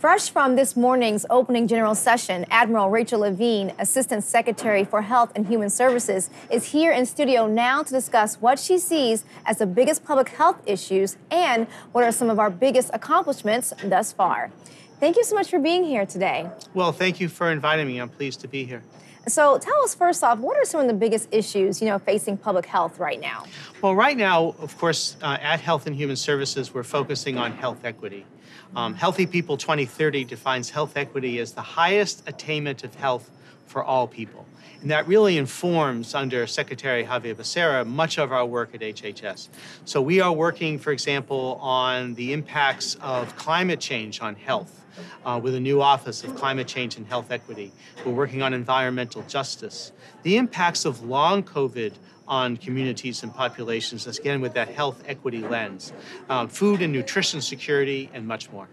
Fresh from this morning's opening general session, Admiral Rachel Levine, Assistant Secretary for Health and Human Services, is here in studio now to discuss what she sees as the biggest public health issues and what are some of our biggest accomplishments thus far. Thank you so much for being here today. Well, thank you for inviting me. I'm pleased to be here. So tell us first off, what are some of the biggest issues, you know, facing public health right now? Well, right now, of course, uh, at Health and Human Services, we're focusing on health equity. Um, Healthy People 2030 defines health equity as the highest attainment of health for all people. And that really informs, under Secretary Xavier Becerra, much of our work at HHS. So we are working, for example, on the impacts of climate change on health. Uh, with a new office of climate change and health equity. We're working on environmental justice. The impacts of long COVID on communities and populations, again, with that health equity lens, um, food and nutrition security, and much more.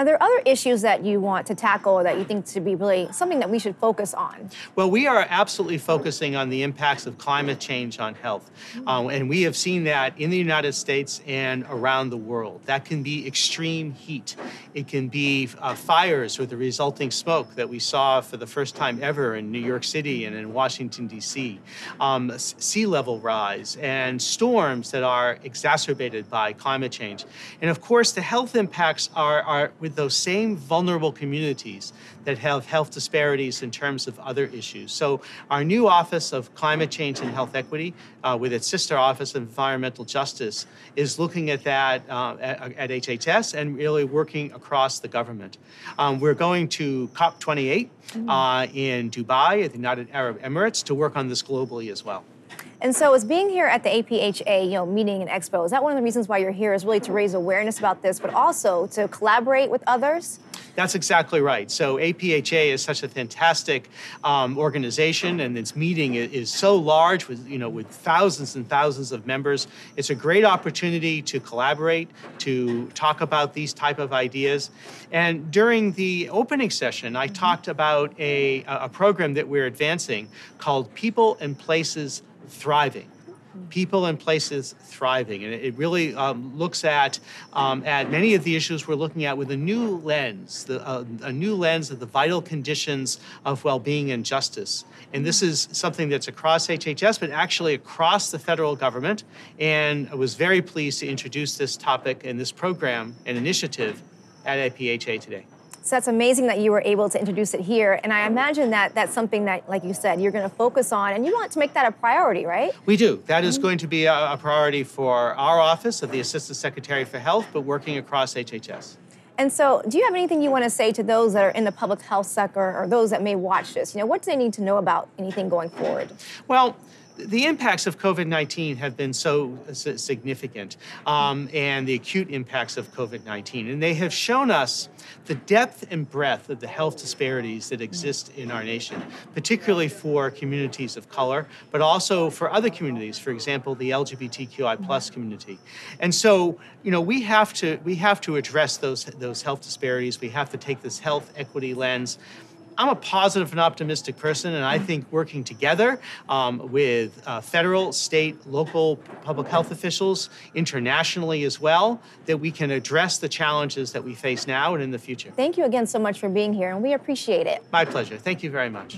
Are there other issues that you want to tackle or that you think should be really something that we should focus on? Well, we are absolutely focusing on the impacts of climate change on health. Um, and we have seen that in the United States and around the world. That can be extreme heat, it can be uh, fires with the resulting smoke that we saw for the first time ever in New York City and in Washington, D.C., um, sea level rise, and storms that are exacerbated by climate change. And of course, the health impacts are, are with those same vulnerable communities that have health disparities in terms of other issues. So our new Office of Climate Change and Health Equity, uh, with its sister Office of Environmental Justice, is looking at that uh, at, at, HHS and really working across the government. Um, we're going to COP28 mm-hmm. uh, in Dubai at the United Arab Emirates to work on this globally as well. And so, as being here at the APHA, you know, meeting and expo, is that one of the reasons why you're here? Is really to raise awareness about this, but also to collaborate with others? That's exactly right. So APHA is such a fantastic um, organization, and its meeting is so large with you know with thousands and thousands of members. It's a great opportunity to collaborate, to talk about these type of ideas. And during the opening session, I mm-hmm. talked about a, a program that we're advancing called People and Places thriving people and places thriving. And it really um, looks at, um, at many of the issues we're looking at with a new lens, the, uh, a new lens of the vital conditions of well being and justice. And this is something that's across HHS, but actually across the federal government. And I was very pleased to introduce this topic and this program and initiative at APHA today. So that's amazing that you were able to introduce it here. And I imagine that that's something that, like you said, you're going to focus on and you want to make that a priority, right? We do. That is mm-hmm. going to be a, a priority for our office of the Assistant Secretary for Health, but working across HHS. And so, do you have anything you want to say to those that are in the public health sector or those that may watch this? You know, what do they need to know about anything going forward? Well, the impacts of COVID 19 have been so significant, um, and the acute impacts of COVID 19. And they have shown us the depth and breadth of the health disparities that exist in our nation, particularly for communities of color, but also for other communities, for example, the LGBTQI plus community. And so, you know, we have to we have to address those those health disparities. We have to take this health equity lens. I'm a positive and optimistic person, and I think working together um, with uh, federal, state, local public health officials, internationally as well, that we can address the challenges that we face now and in the future. Thank you again so much for being here, and we appreciate it. My pleasure. Thank you very much.